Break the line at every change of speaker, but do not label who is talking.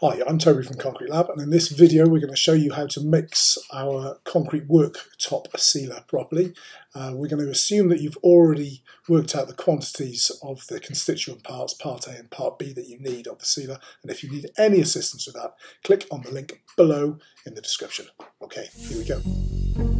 Hi, I'm Toby from Concrete Lab and in this video we're going to show you how to mix our concrete worktop sealer properly. Uh, we're going to assume that you've already worked out the quantities of the constituent parts, part A and part B that you need of the sealer and if you need any assistance with that click on the link below in the description. Okay, here we go.